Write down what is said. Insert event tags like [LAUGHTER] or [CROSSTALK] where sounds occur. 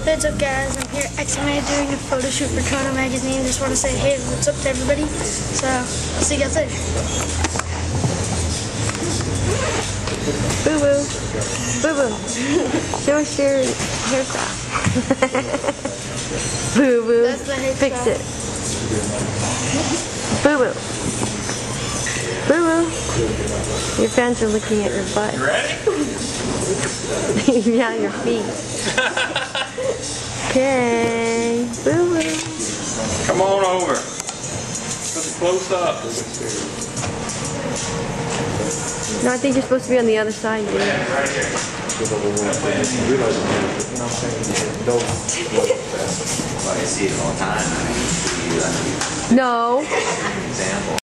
What's up guys, I'm here at XMA doing a photo shoot for Kono Magazine. Just want to say hey, what's up to everybody. So, I'll see you guys later. Boo boo. Boo boo. Show us your hairstyle. [LAUGHS] boo boo. That's the hairstyle. Fix it. Boo boo. Boo boo. Your fans are looking at your butt. You ready? [LAUGHS] yeah, your feet. [LAUGHS] Okay. Boo boo. Come on over. Put the close up. No, I think you're supposed to be on the other side, dude. Right here. Well, I see it all the time. I mean, you, No. example.